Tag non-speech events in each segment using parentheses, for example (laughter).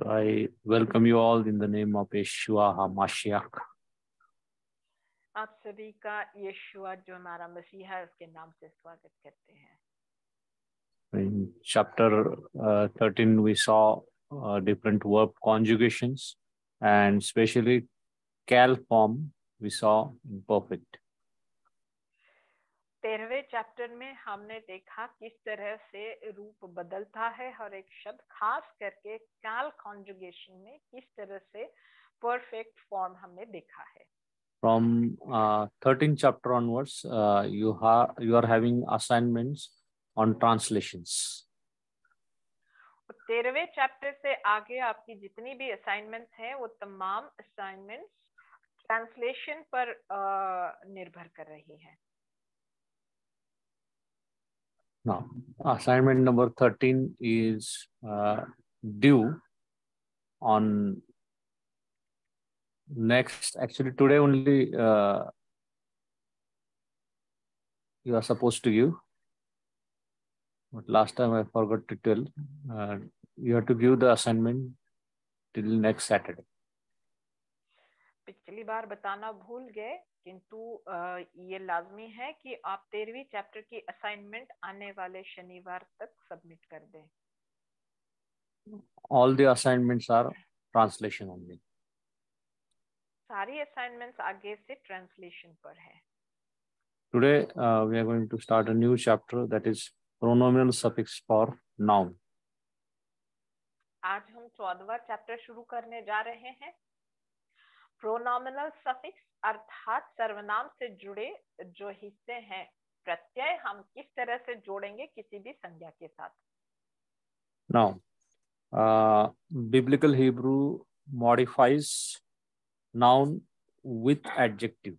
So I welcome you all in the name of Yeshua HaMashiach. आप सभी का जो हमारा मसीहा उसके नाम से स्वागत करते हैं In chapter uh, 13 we saw uh, different verb conjugations and especially Qal form we saw imperfect. तेरहवें चैप्टर में हमने देखा किस तरह से रूप बदलता है और एक शब्द खास करके काल कॉन्जुगेशन में किस तरह से परफेक्ट फॉर्म हमने देखा है From uh, 13th chapter onwards, uh, you, ha- you are having assignments on translations. तेरहवें चैप्टर से आगे आपकी जितनी भी असाइनमेंट्स हैं वो तमाम असाइनमेंट्स ट्रांसलेशन पर अ, निर्भर कर रही है Now, assignment number 13 is uh, due on next, actually today only uh, you are supposed to give. But last time I forgot to tell, uh, you have to give the assignment till next Saturday. पिछली बार बताना भूल गए किंतु ये लाजमी है कि आप तेरहवीं चैप्टर की असाइनमेंट आने वाले शनिवार तक सबमिट कर दें। All the assignments are translation only सारी असाइनमेंट्स आगे से ट्रांसलेशन पर है। Today we are going to start a new chapter that is pronominal suffix for noun आज हम चौदवा चैप्टर शुरू करने जा रहे हैं। प्रोनॉमिनल सफिक्स अर्थात सर्वनाम से जुड़े जो हिस्से हैं प्रत्यय हम किस तरह से जोड़ेंगे किसी भी संज्ञा के साथ uh, biblical Hebrew modifies noun with adjective.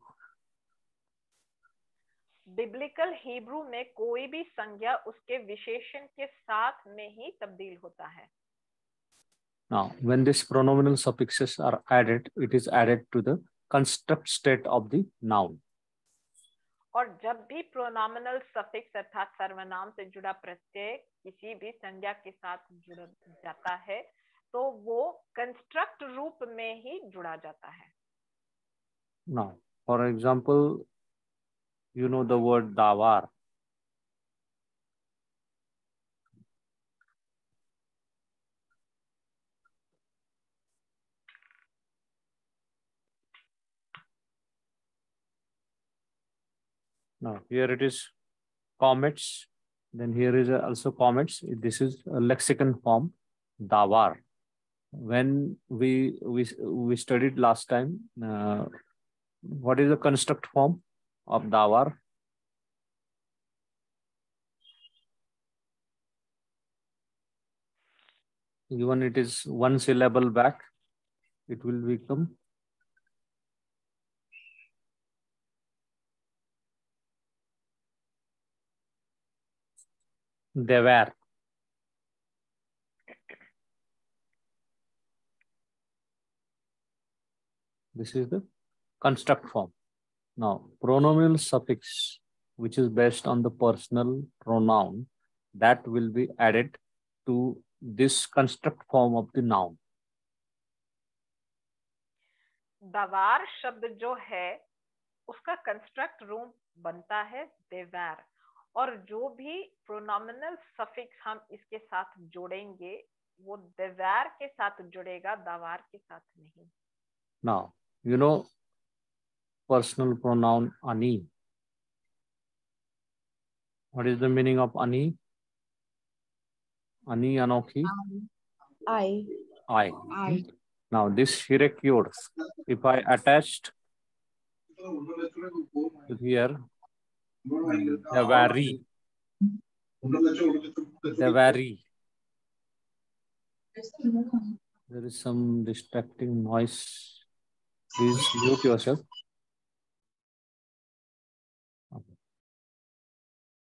Biblical Hebrew में कोई भी संज्ञा उसके विशेषण के साथ में ही तब्दील होता है Now, when these pronominal suffixes are added, it is added to the construct state of the noun. और जब भी प्रोनॉमिनल सफिक्स अर्थात सर्वनाम से जुड़ा प्रत्यय किसी भी संज्ञा के साथ जुड़ जाता है तो वो कंस्ट्रक्ट रूप में ही जुड़ा जाता है Now, for example, you know the word davar. Now, here it is qamets. Then here is also qamets. This is a lexicon form, davar. When we we we studied last time, uh, what is the construct form of davar? Even it is one syllable back, it will become devar. This is the construct form. Now, pronominal suffix, which is based on the personal pronoun, that will be added to this construct form of the noun. दवार शब्द जो है उसका construct रूप बनता है देवार और जो भी प्रोनॉमिनल सफिक्स हम इसके साथ जोड़ेंगे वो दवार के साथ जुड़ेगा दवार के साथ नहीं। Now you know personal pronoun अनी what is the meaning of अनी अनी अनोखी I I now this हिरेक्योर्स if I attached here the vary, the. There is some distracting noise. Please mute yourself.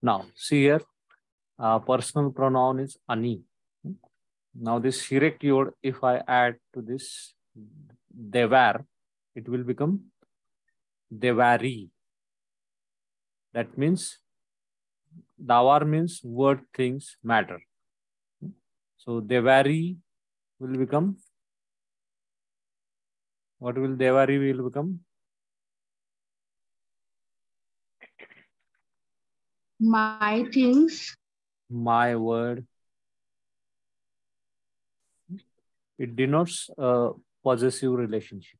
Now, see here, uh, personal pronoun is ani. Now, this Hirek Yod, if I add to this devar, it will become devari. That means davar means word, things, matter. So devari will become What will Devari will become? My things. My word. It denotes a possessive relationship.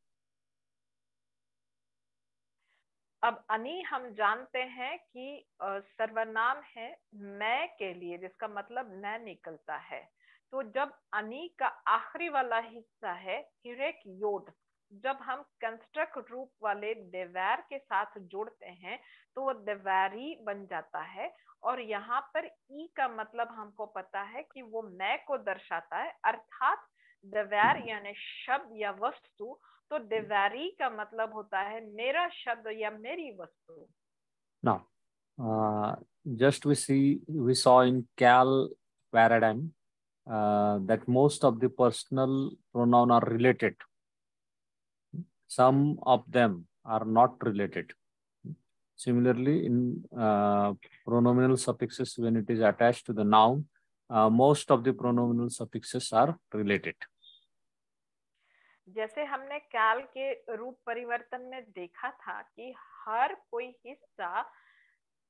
अब अनि, हम जानते हैं कि सर्वनाम है मैं के लिए, जिसका मतलब न निकलता है। तो जब अनि का आखिरी वाला हिस्सा है, हिरेक योड, जब हम कंस्ट्रक्ट रूप वाले देवैर के साथ जोड़ते हैं तो वो देवैरी बन जाता है। और यहाँ पर ई का मतलब हमको पता है कि वो मैं को दर्शाता है। अर्थात देवैर यानी शब्द या वस्तु तो देवैरी का मतलब होता है मेरा शब्द या मेरी वस्तु uh, just we see we saw in cal paradigm uh, that most of the personal pronoun are related some of them are not related. Similarly, in uh, pronominal suffixes, when it is attached to the noun, uh, most of the pronominal suffixes are related. जैसे हमने काल के रूप परिवर्तन में देखा था कि हर कोई हिस्सा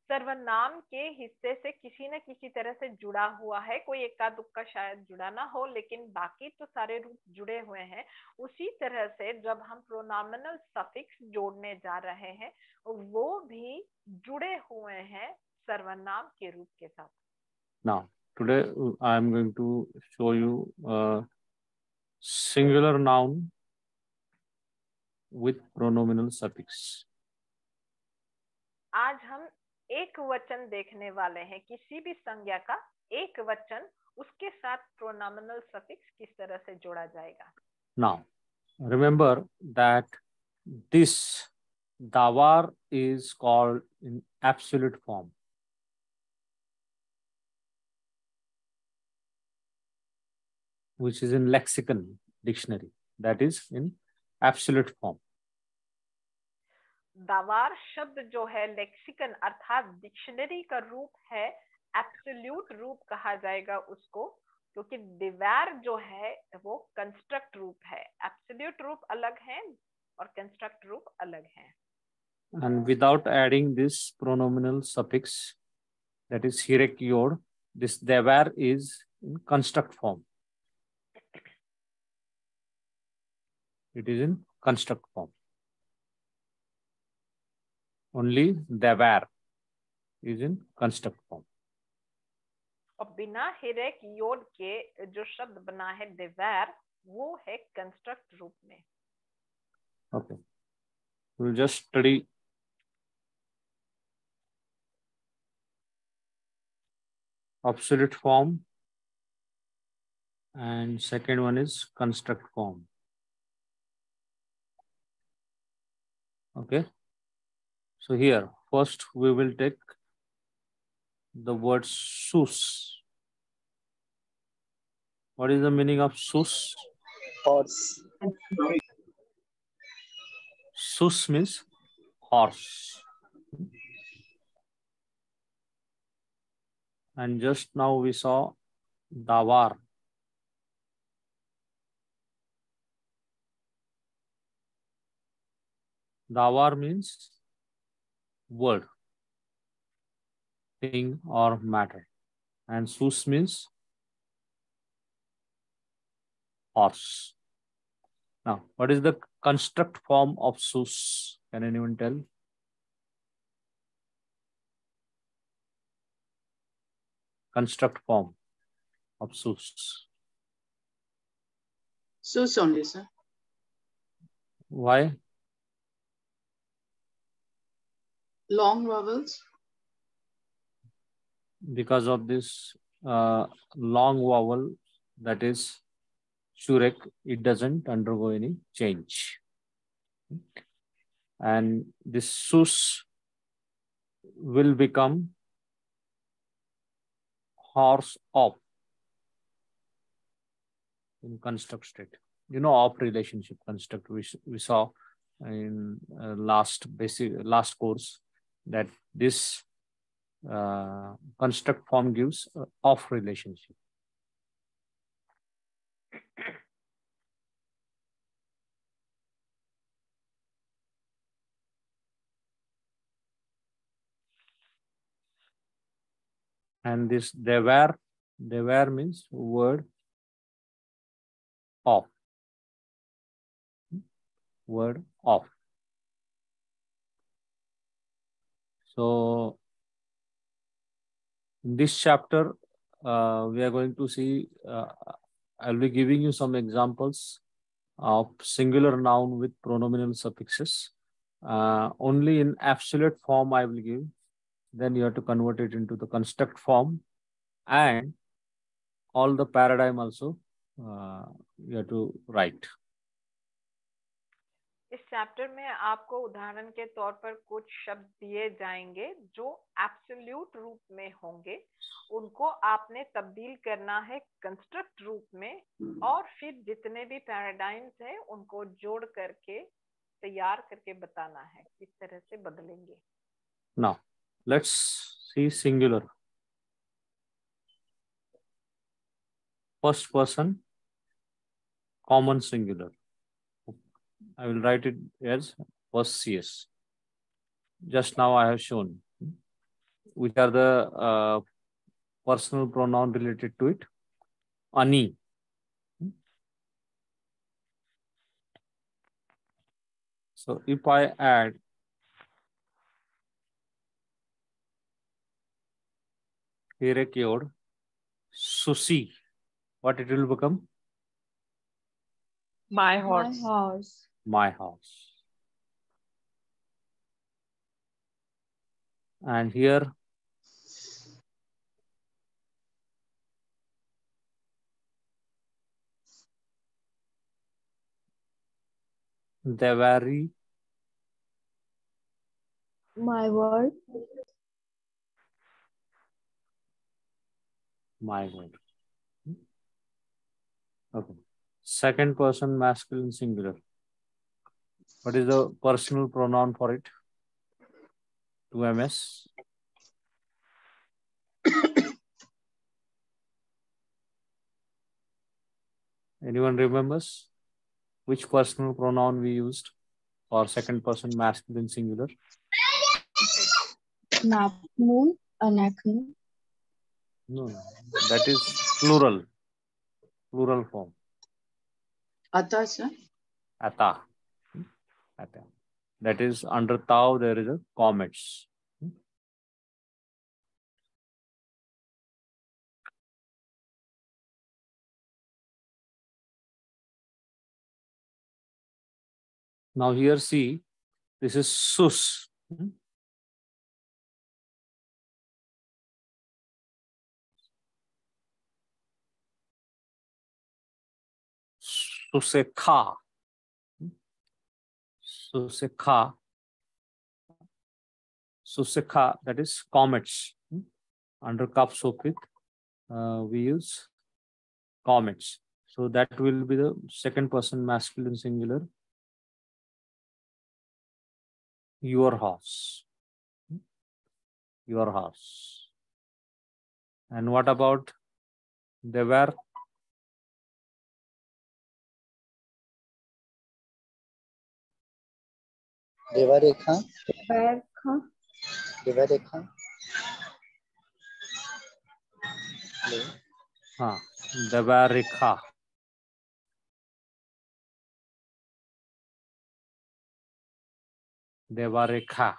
सर्वनाम के हिस्से से किसी न किसी तरह से जुड़ा हुआ है। कोई इक्का दुक्का शायद जुड़ा ना हो, लेकिन बाकी तो सारे रूप जुड़े हुए हैं। उसी तरह से जब हम प्रोनामिनल सफिक्स जोड़ने जा रहे हैं, वो भी जुड़े हुए हैं सर्वनाम के रूप के साथ। Today i am going to show you a singular noun with pronominal suffix. आज हम एक वचन देखने वाले हैं किसी भी संज्ञा का एक वचन उसके साथ प्रोनामिनल सफिक्स किस तरह से जोड़ा जाएगा? Now remember that this Dawar is called in absolute form which is in lexicon dictionary that is in absolute form दावार शब्द जो है लेक्सिकन अर्थात डिक्शनरी का रूप है एब्सोल्यूट रूप कहा जाएगा उसको क्योंकि दिवार जो है वो कंस्ट्रक्ट रूप है एब्सोल्यूट रूप अलग है और कंस्ट्रक्ट रूप अलग है and without adding this pronominal suffix that is hirekiod this devar is in construct form it is in construct form only the devar is in construct form और बिना हिरेक योड के जो शब्द बना है देवैर वो है कंस्ट्रक्ट रूप में okay we'll just study absolute form and second one is construct form okay so here, first we will take the word sus. What is the meaning of sus? Horse. Sus means horse. And just now we saw davar. Davar means word, thing or matter. And sus means horse. Now, what is the construct form of sus? Can anyone tell? Construct form of sus. Sus only, sir. Why? Long vowels? Because of this uh, long vowel that is shurek, it doesn't undergo any change. And this sus will become horse of in construct state. You know, of relationship construct we, we saw in uh, last basic last course that this uh, construct form gives uh, of relationship. And this devar, they were means word of, word of. So in this chapter, uh, we are going to see, uh, I'll be giving you some examples of singular noun with pronominal suffixes. Uh, only in absolute form I will give. Then you have to convert it into the construct form and all the paradigm also uh, you have to write. इस chapter में आपको उदाहरण के तौर पर कुछ शब्द दिए जाएँगे जो एब्सोल्यूट रूप में होंगे। उनको आपने तब्दील करना है कंस्ट्रक्ट रूप में और फिर जितने भी पैराडाइम्स हैं उनको जोड़ करके तैयार करके बताना है किस तरह से बदलेंगे। Now, let's see singular First person, common singular. I will write it as first CS. Just now I have shown which are the uh, personal pronoun related to it. Ani. So if I add here a keyword, Susi, what it will become? My My house. My house. And here, Devari, My word. my word. Hmm? Okay. Second person masculine singular. What is the personal pronoun for it? 2ms. Anyone remembers which personal pronoun we used for second person masculine singular? Napnoon. Anaknoon. No, no, that is plural, plural form. Ata, sir. Ata. That is under Tau, there is a qamets. Now here see, this is sus. Hmm? Susekha. Susekha, that is qamets. Hmm? Under Kap Sopit, uh, we use qamets. So that will be the second person masculine singular. Your house. Hmm? Your house. And what about devar देवारेखा Berkha. देवारेखा hello हाँ Devarikha. Devarekha.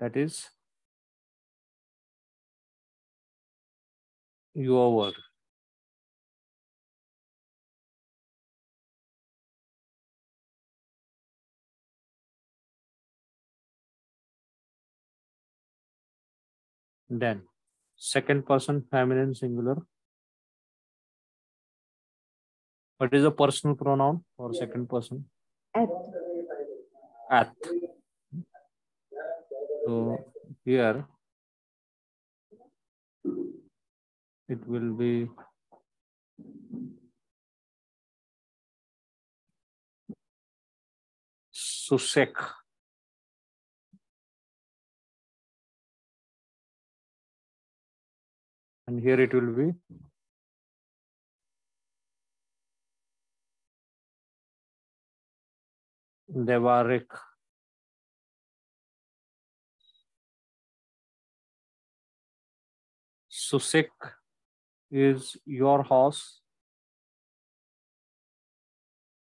That is your word. Then second person feminine singular. What is a personal pronoun for second person? At. At. So here it will be Susek. And here it will be Devarik. Susik is your horse.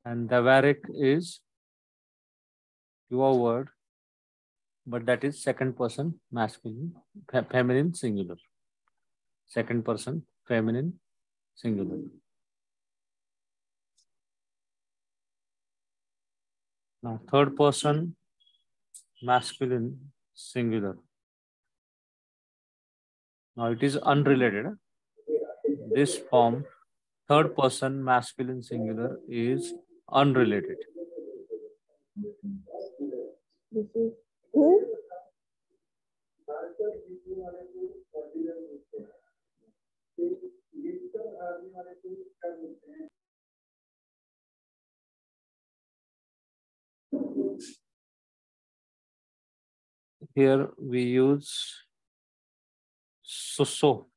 And Davarik is your word, but that is second person masculine, feminine singular. Second person feminine singular. Now, third person masculine singular. Now, it is unrelated. This form, third person masculine singular, is unrelated. This is who? Here we use so so.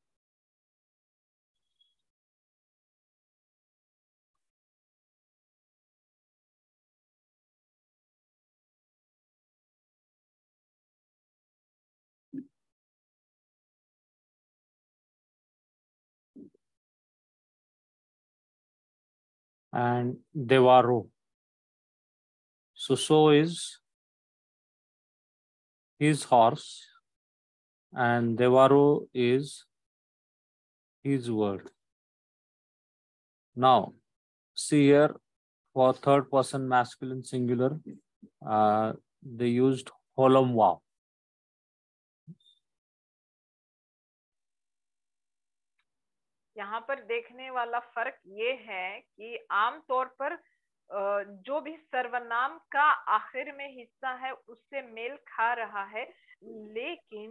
And Devaro. So so is his horse and Devaro is his word. Now, see here for third person masculine singular, uh, they used holum wow. यहाँ पर देखने वाला फ़र्क ये है कि आमतौर पर जो भी सर्वनाम का आखिर में हिस्सा है उससे मेल खा रहा है। लेकिन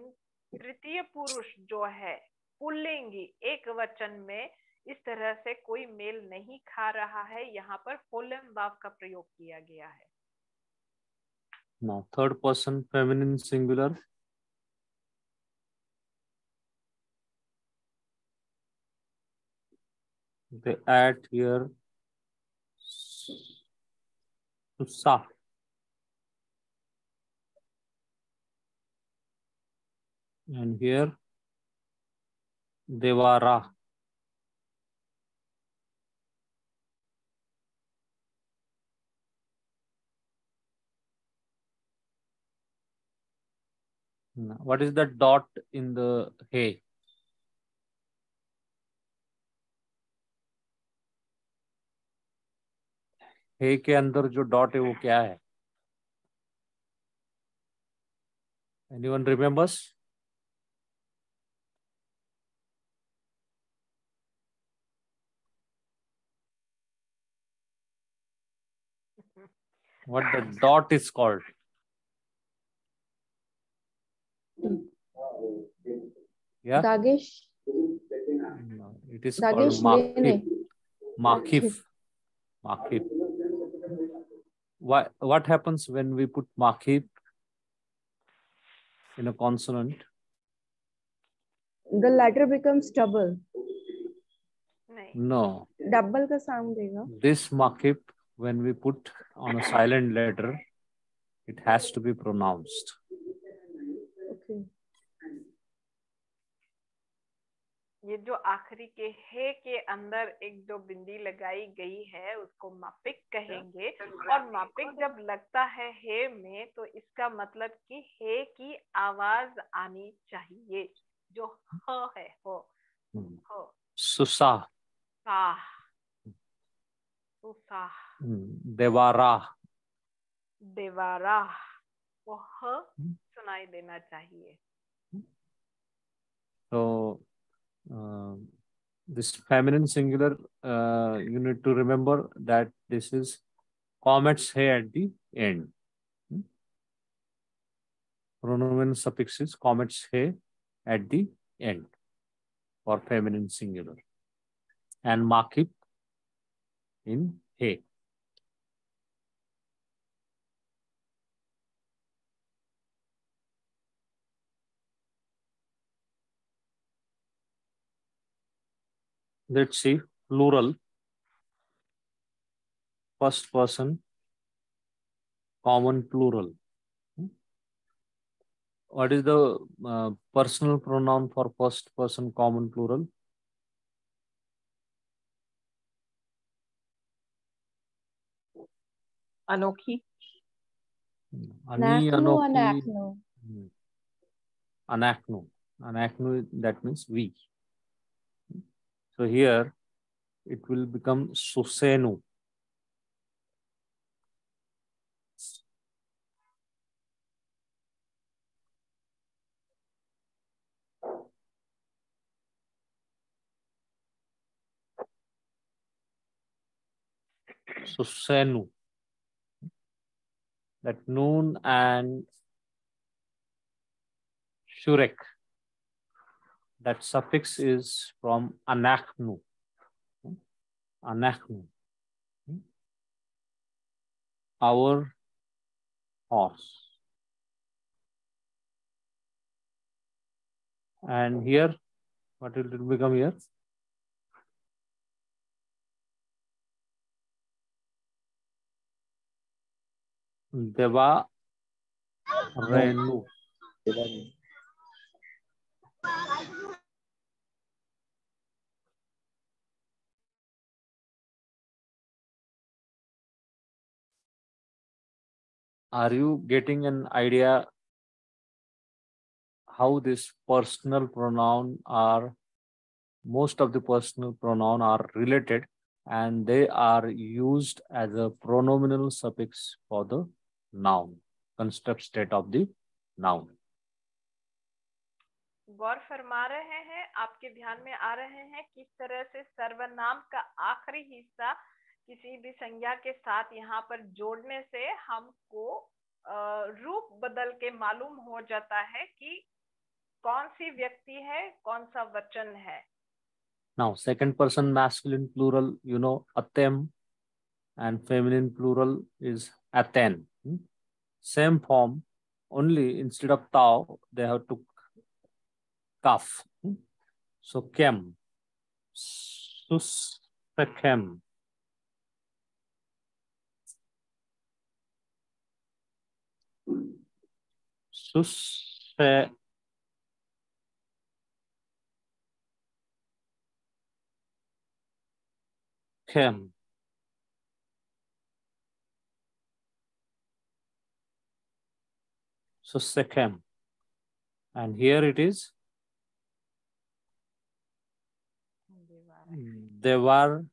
तृतीय पुरुष जो है पुल्लिंगी एक वचन में इस तरह से कोई मेल नहीं खा रहा है। यहाँ पर होलम वाव का प्रयोग किया गया है। Now, third person feminine They add here susa. And here devara. What is the dot in the hay? हे के अंदर जो डॉट है वो क्या है anyone remembers what the dot is called yeah Dagesh. No, it is Dagesh called makif makif makif what, what happens when we put mark in a consonant? The letter becomes double. No. Double ka sound. This mark when we put on a silent letter, it has to be pronounced. ये जो आखिरी के हे के अंदर एक जो बिंदी लगाई गई है उसको मापिक कहेंगे। और मापिक जब लगता है हे में तो इसका मतलब कि हे की आवाज़ आनी चाहिए। जो ह है हो। Hmm. हो। साह। सुसाह। hmm, devara Devara. वो ह Hmm. सुनाई देना चाहिए। So, uh, this feminine singular, uh, you need to remember that this is qamets hay at the end. Hmm? Pronomen suffix is qamets hay at the end for feminine singular. And mappiq in hay. let's see plural first person common plural what is the uh, personal pronoun for first person common plural Anoki. Anakno. Hmm. Anakno. Anakno, that means we. So here it will become Susenu. Susenu. That noon and Shurek that suffix is from anachnu. Anachnu. Our horse. And here, what will it become here? Deva Renu. Deva Renu. Are you getting an idea how this personal pronoun are most of the personal pronoun are related and they are used as a pronominal suffix for the noun construct state of the noun गौर फरमा रहे हैं आपके ध्यान में आ रहे हैं किस तरह से सर्वनाम का आखिरी हिस्सा किसी भी संज्ञा के साथ यहाँ पर जोड़ने से हमको रूप बदल के मालूम हो जाता है कि कौन सी व्यक्ति है, कौन सा वचन है। Now second person masculine plural you know अत्यम and feminine plural is अतेन same form only instead of Tao they have to कफ सो केम सुस केम sus kem so second and here it is. Devar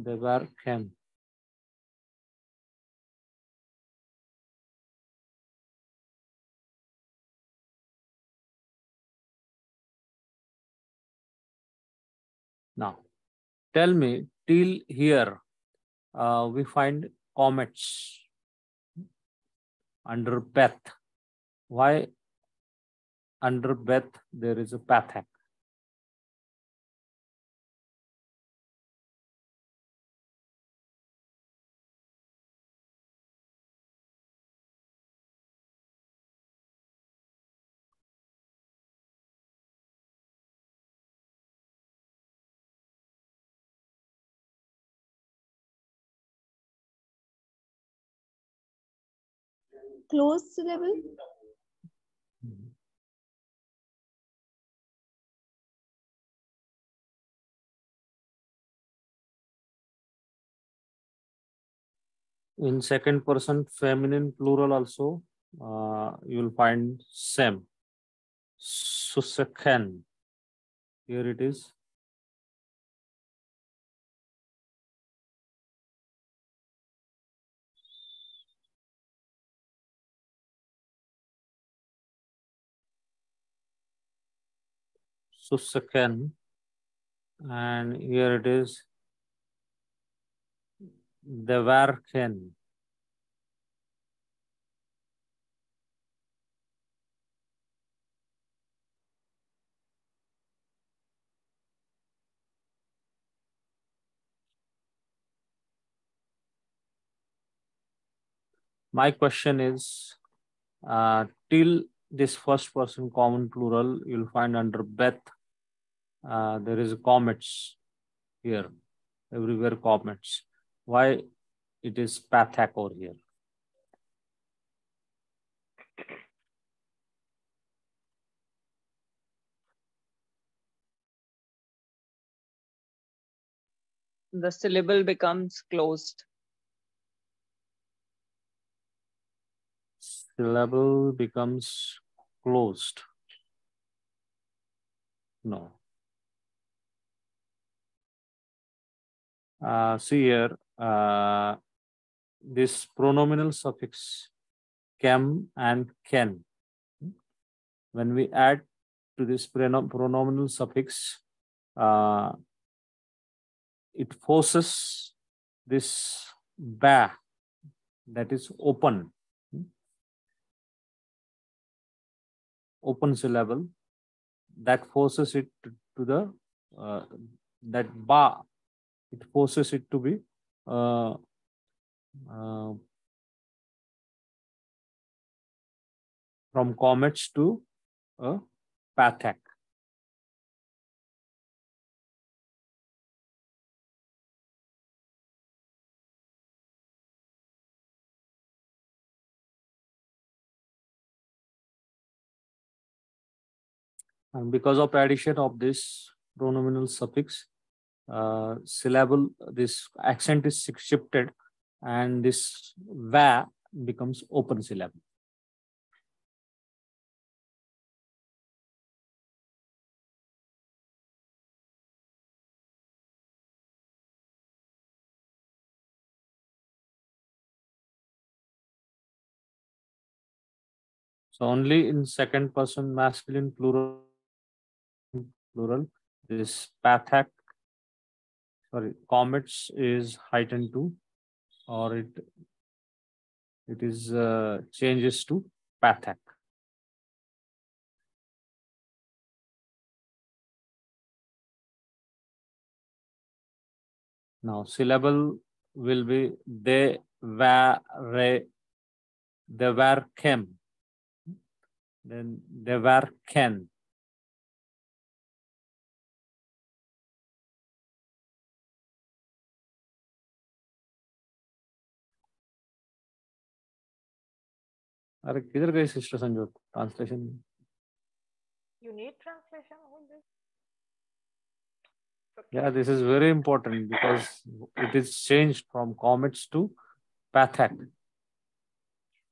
kem devar kem Now, tell me, till here, uh, we find qamets under path. Why under path there is a Pathak? Close syllable. In second person feminine plural also, uh, you will find same. susakhan Here it is. Susekhen. And here it is. Devarken. My question is, uh, till this first person common plural, you'll find under Beth, uh, there is qamets here, everywhere qamets. Why it is Pathak over here? The syllable becomes closed. Syllable becomes closed. No. Uh, see here, uh, this pronominal suffix cam and can. When we add to this pronom- pronominal suffix, uh, it forces this ba that is open, open syllable that forces it to, to the uh, that ba it forces it to be uh, uh, from qamets to a pathak. And because of addition of this pronominal suffix, uh, syllable, this accent is shifted and this va becomes open syllable. So only in second person masculine plural plural this pathak sorry qamets is heightened to or it it is uh, changes to pathak. Now syllable will be they were re they were came then they were can अरे किधर गए sister Sanjot translation on this? Okay. yeah this is very important because it is changed from comets to pathak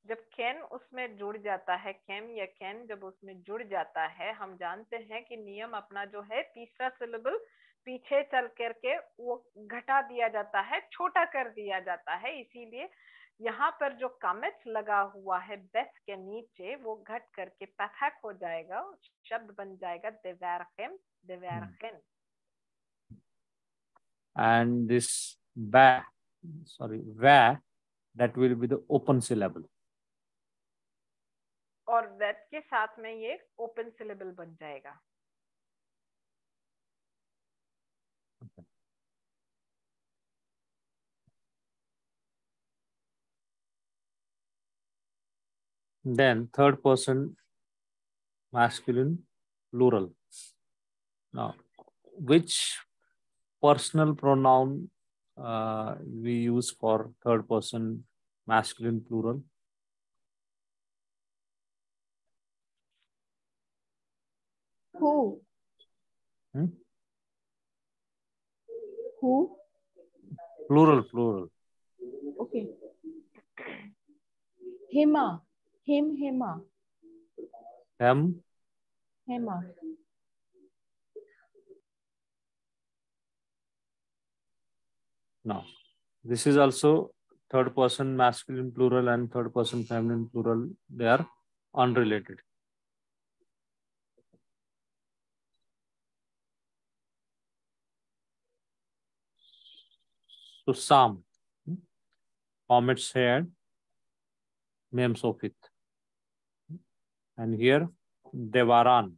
जब कैन उसमें जुड़ जाता है cam या कैन जब उसमें जुड़ जाता है हम जानते हैं कि नियम अपना जो है तीसरा सिलेबल पीछे चल करके वो घटा दिया जाता है छोटा कर दिया जाता है इसीलिए यहाँ पर जो कमेट्स लगा हुआ है बेस के नीचे वो घट करके पैथक हो जाएगा शब्द बन जाएगा देवैरखेम देवैरखेन and this ba sorry va that will be the open syllable. और that के साथ में ये ओपन सिलेबल बन जाएगा। Then third person masculine plural now which personal pronoun uh, we use for third person masculine plural Who? Hmm? Who? plural plural Okay. Hema. Him, Hema. them Hema. now this is also third person masculine plural and third person feminine plural they are unrelated so sam hmm, qamets head name sofit and here devaran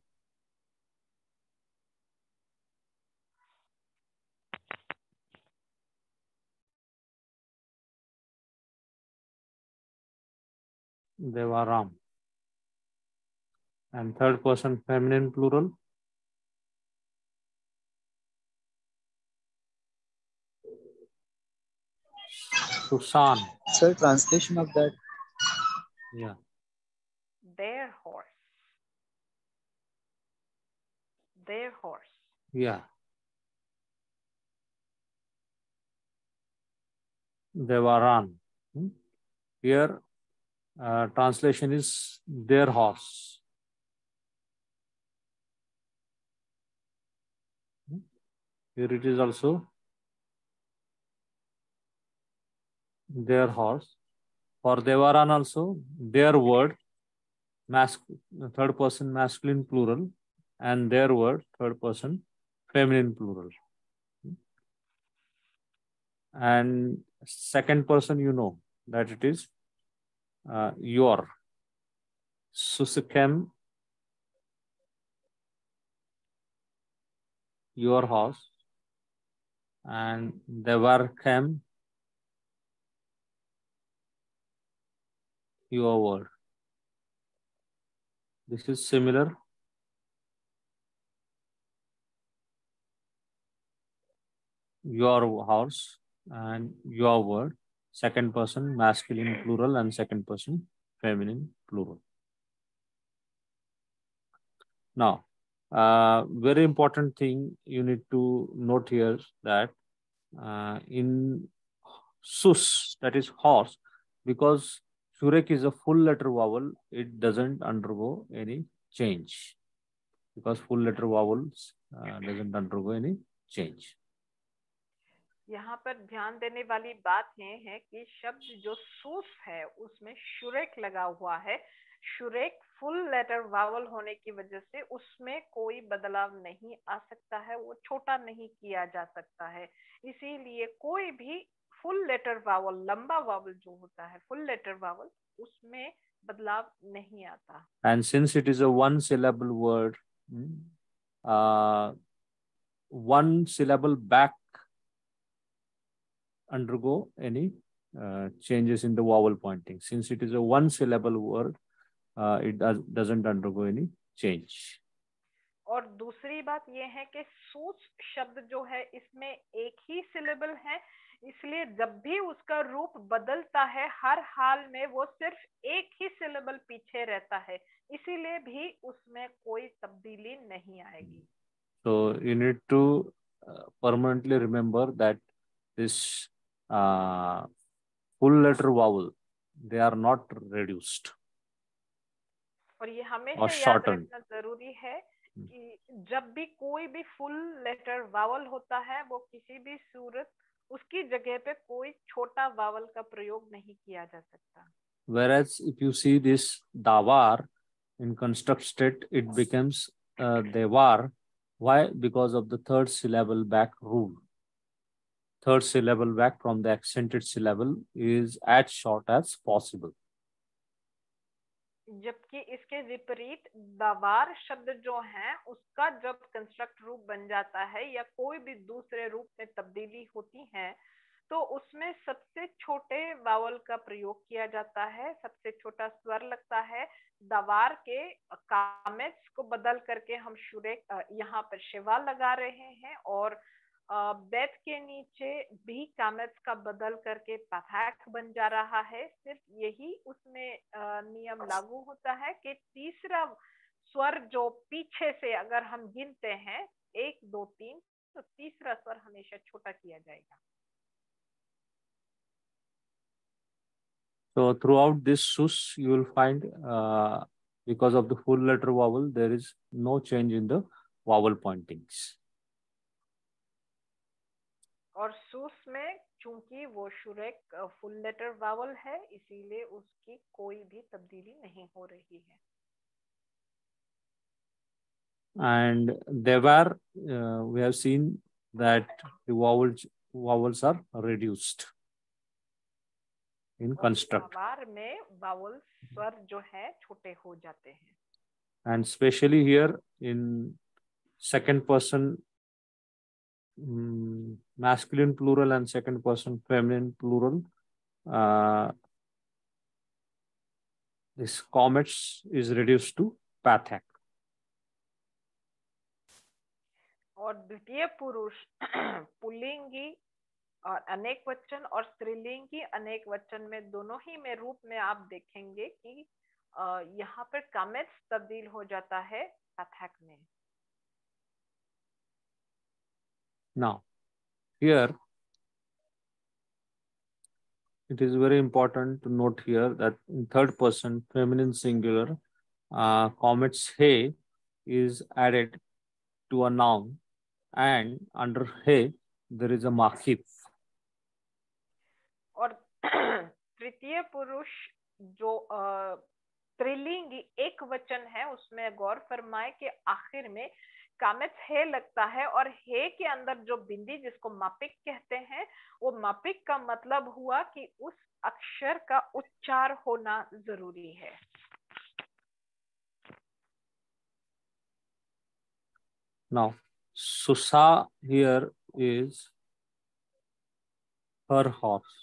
devaram and third person feminine plural. Susan. Sir, translation of that. Yeah. Their horse. Their horse. Yeah. Devaran. Hmm? Here, uh, translation is their horse. Hmm? Here it is also their horse. For Devaran also, their word, mas- third person masculine plural, and their word, third person feminine plural. And second person, you know that it is uh, your. Susikem, your house. And Devarkem, your word. This is similar. Your horse and your word. Second person masculine plural and second person feminine plural. Now, uh, very important thing you need to note here that uh, in sus, that is horse, because Shurek is a full letter vowel, it doesn't undergo any change. Because full letter vowels uh, doesn't undergo any change. यहाँ पर ध्यान देने वाली बात ये है कि शब्द जो सूस है उसमें शुरेक लगा हुआ है शुरेक फुल लेटर वावल होने की वजह से उसमें कोई बदलाव नहीं आ सकता है वो छोटा नहीं किया जा सकता है इसीलिए कोई भी फुल लेटर वावल लंबा वावल जो होता है फुल लेटर वावल उसमें बदलाव नहीं आता। And since it is a one syllable word one syllable back undergo any changes in the vowel pointing since it is a one syllable word it doesn't undergo any change और दूसरी बात यह है कि सूच शब्द जो है इसमें एक ही सिलेबल है इसलिए जब भी उसका रूप बदलता है हर हाल में वो सिर्फ़ एक ही सिलेबल पीछे रहता है। इसीलिए भी उसमें कोई तब्दीली नहीं आएगी। So you need to uh, permanently remember that this uh, full letter vowel, they are not reduced. और ये हमेशा याद रखना ज़रूरी है कि जब भी कोई भी फुल लेटर वावल होता है वो किसी भी सूरत उसकी जगह पे कोई छोटा वावल का प्रयोग नहीं किया जा सकता Whereas if you see this davar in construct state, it becomes uh, devar. Why? Because of the third syllable back rule. Third syllable back from the accented syllable is as short as possible. जबकि इसके विपरीत दवार शब्द जो है, उसका जब construct रूप बन जाता है या कोई भी दूसरे रूप में तब्दीली होती है तो उसमें सबसे छोटे वावल का प्रयोग किया जाता है, सबसे छोटा स्वर लगता है। दवार के कामेट्स को बदल करके हम शुरे यहाँ पर शिवा लगा रहे हैं और बेथ के नीचे भी कामेट्स का बदल करके पथैक बन जा रहा है सिर्फ़ यही उसमें नियम लागू होता है कि तीसरा स्वर जो पीछे से अगर हम गिनते हैं एक दो तीन तो तीसरा स्वर हमेशा छोटा किया जाएगा So throughout this sus, you will find uh, because of the full letter vowel, there is no change in the vowel pointings. और सूस में चूँकि वो शुरेक फुल लेटर वावल है इसीलिए उसकी कोई भी तब्दीली नहीं हो रही है। And there we have seen that the vowels vowels are reduced in construct बार में वावल स्वर जो है छोटे हो जाते हैं। And especially here in second person mm, masculine plural and second person feminine plural, uh, this comets is reduced to pathak. और द्वितीय पुरुष पुल्लिंगी और अनेक वचन और स्त्रीलिंगी अनेक वचन में दोनों ही में रूप में आप देखेंगे कि अ, यहाँ पर कामेट्स तब्दील हो जाता है अथैक में Now, here it is very important to note here that in third person feminine singular, uh, comets he is added to a noun, and under he there is a makif. तृतीय पुरुष जो अ, स्त्रीलिंगी एक वचन है उसमें गौर फरमाए कि आखिर में कामेट्स हे लगता है और हे के अंदर जो बिंदी जिसको मापिक कहते हैं वो मापिक का मतलब हुआ कि उस अक्षर का उच्चार होना ज़रूरी है Now, Susa here is her horse,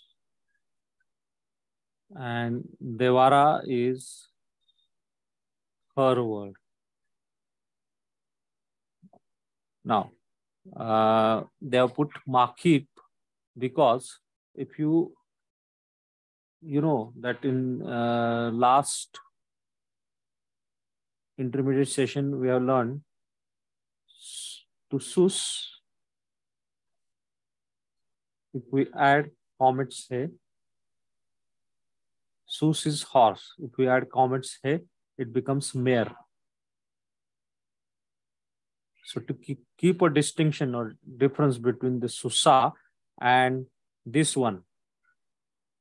and Devara is her word. Now, uh, they have put mappiq because if you you know that in uh, last intermediate session we have learned to sus if we add qamets here sus is horse. If we add qamets here it becomes mare so to keep, keep a distinction or difference between the susa and this one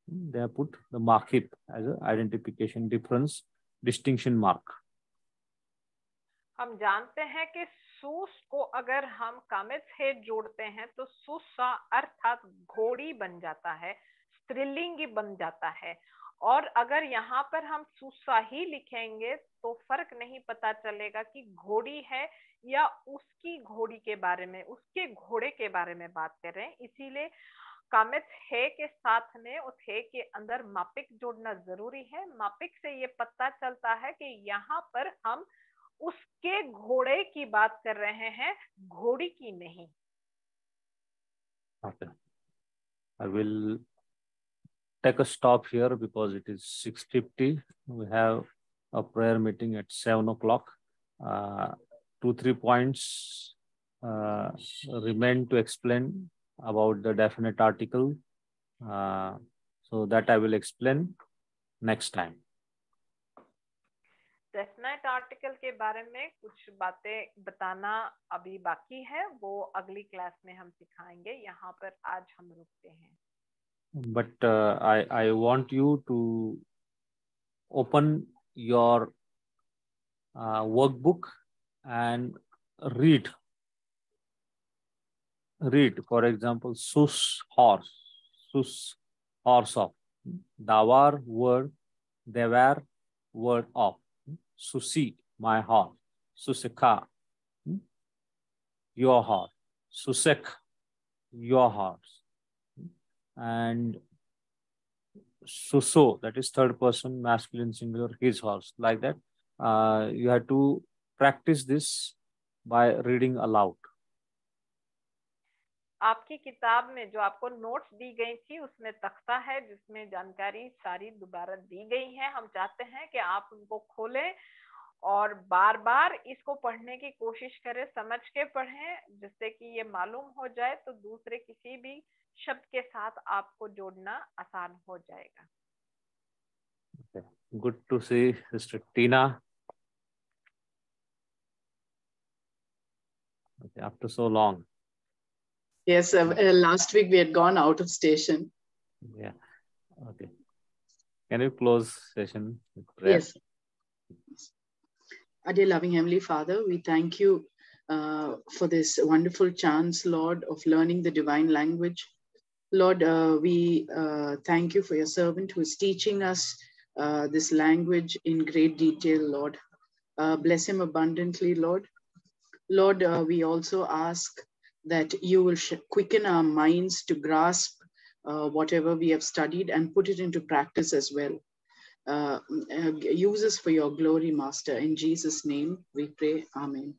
they have put the markip as an identification difference distinction mark हम जानते हैं कि सूस को अगर हम कामेट्स हे जोड़ते हैं तो सुसा अर्थात घोड़ी बन जाता है स्त्रीलिंगी बन जाता है और अगर यहाँ पर हम सुसा ही लिखेंगे तो फ़र्क नहीं पता चलेगा कि घोड़ी है या उसकी घोड़ी के बारे में, उसके घोड़े के बारे में बात कर रहे हैं। इसीलिए कामेट्स हे के साथ में उस हे के अंदर मापिक जोड़ना ज़रूरी है। मापिक से ये पता चलता है कि यहाँ पर हम उसके घोड़े की बात कर रहे हैं, घोड़ी की नहीं. I will take a stop here because it is 6.50. We have a prayer meeting at 7 o'clock. Uh, two, three points uh, remain to explain about the definite article. Uh, so that I will explain next time. Definite article के बारे में कुछ बातें बताना अभी बाकी है वो अगली क्लास में हम सिखाएँगे यहाँ पर आज हम रुकते हैं But uh, I, I want you to open your uh, workbook and read. Read, for example, sus horse, sus horse of. Davar word, devar word of. Susi, my horse. Susika, your horse. Susek, your horse. And Suso, that is third person masculine singular, his horse, like that. Uh, you have to practice this by reading aloud. आपकी किताब में जो आपको notes दी गई थी उसमें तख्ता है जिसमें जानकारी सारी दोबारा दी गई है हम चाहते हैं कि आप उनको खोलें और बार बार इसको पढ़ने की कोशिश करें समझ के पढ़ें जिससे कि ये मालूम हो जाए तो दूसरे किसी भी शब्द के साथ आपको जोड़ना आसान हो जाएगा Good to see Sister Tina. Okay, after so long. Yes, uh, uh, last week we had gone out of station. Yeah. Okay. Can you close session with prayer? Yes. Our dear loving Heavenly Father, we thank you uh, for this wonderful chance, Lord, of learning the divine language. Lord, uh, we uh, thank you for your servant who is teaching us uh, this language in great detail, Lord. Uh, bless him abundantly, Lord. Lord, uh, we also ask that you will quicken our minds to grasp uh, whatever we have studied and put it into practice as well. use us for your glory, Master. In Jesus' name we pray. Amen.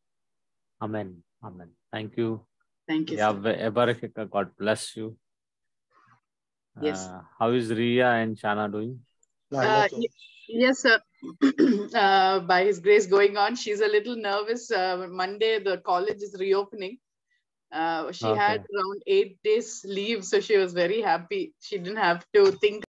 Amen. Amen. Thank you. Thank you. Yahweh God bless you. Yes. Uh, how is Ria and Shana doing? Uh, yes, sir. (clears throat) uh, by His grace, going on. She's a little nervous. Uh, Monday, the college is reopening. Uh, she had around eight days leave, so she was very happy. She didn't have to think